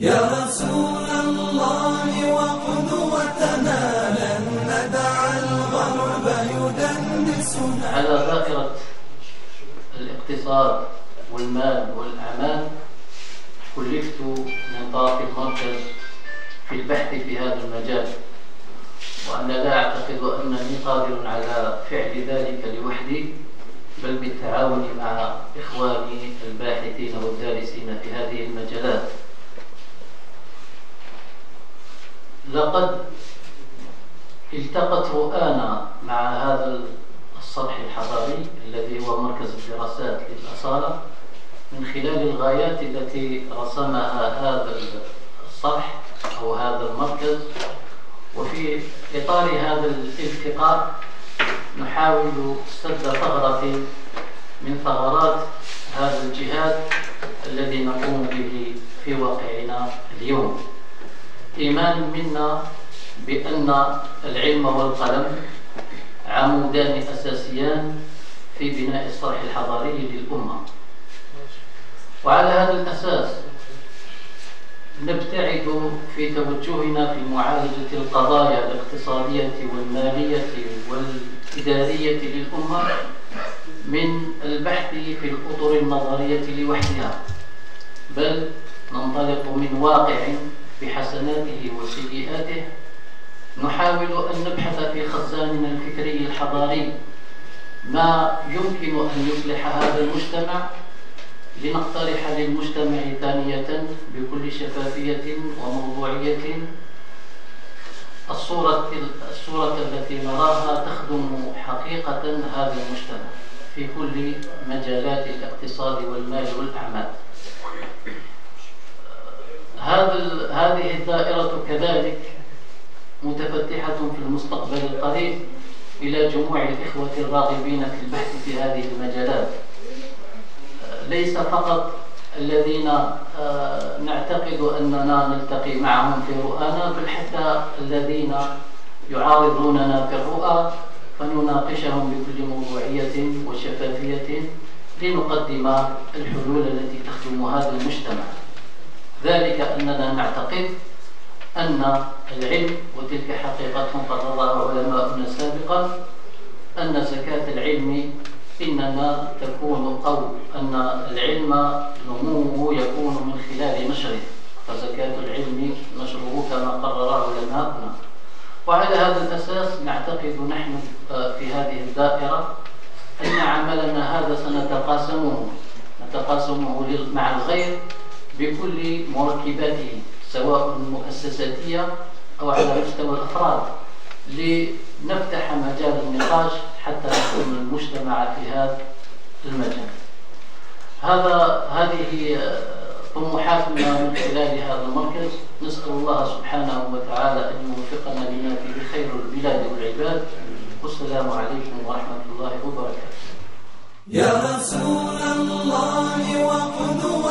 يا رسول الله وقدوتنا لن ندع الغرب يدنسنا على ذاكرة الاقتصاد والمال والأعمال كلفت من طرف المركز في البحث في هذا المجال. وأنا لا أعتقد أنني قادر على فعل ذلك لوحدي بل بالتعاون مع إخواني الباحثين والدارسين في هذه المجالات. لقد التقت رؤانا مع هذا الصرح الحضاري الذي هو مركز الدراسات للأصالة من خلال الغايات التي رسمها هذا الصرح أو هذا المركز. وفي إطار هذا الالتقاء نحاول سد ثغرة من ثغرات هذا الجهاد الذي نقوم به في واقعنا اليوم. إيمان منا بأن العلم والقلم عمودان أساسيان في بناء الصرح الحضاري للأمة. وعلى هذا الأساس نبتعد في توجهنا في معالجة القضايا الاقتصادية والمالية والإدارية للأمة من البحث في الأطر النظرية لوحدها بل ننطلق من واقع بحسناته وسيئاته نحاول أن نبحث في خزاننا الفكري الحضاري ما يمكن أن يصلح هذا المجتمع لنقترح للمجتمع ثانية بكل شفافية وموضوعية. الصورة, الصورة التي نراها تخدم حقيقة هذا المجتمع في كل مجالات الاقتصاد والمال والأعمال. هذا هذه الدائرة كذلك متفتحة في المستقبل القريب إلى جموع الإخوة الراغبين في البحث في هذه المجالات. ليس فقط الذين آه، نعتقد أننا نلتقي معهم في رؤانا بل حتى الذين يعارضوننا في الرؤى فنناقشهم بكل موضوعية وشفافية لنقدم الحلول التي تخدم هذا المجتمع. ذلك أننا نعتقد أن العلم وتلك حقيقة قررها علماؤنا سابقا أن زكاة العلم إنما تكون أو أن العلم نموه يكون من خلال نشره. فزكاة العلم نشره كما قرر علماؤنا. وعلى هذا الأساس نعتقد نحن آه، في هذه الدائرة أن عملنا هذا سنتقاسمه. نتقاسمه مع الغير بكل مركباته سواء مؤسساتية أو على مستوى الأفراد لنفتح مجال النقاش حتى يكون المجتمع في هذا المجال. هذا هذه طموحاتنا من خلال هذا المركز. نسأل الله سبحانه وتعالى أن يوفقنا لما فيه خير البلاد والعباد. والسلام عليكم ورحمة الله وبركاته. يا رسول الله وقدوة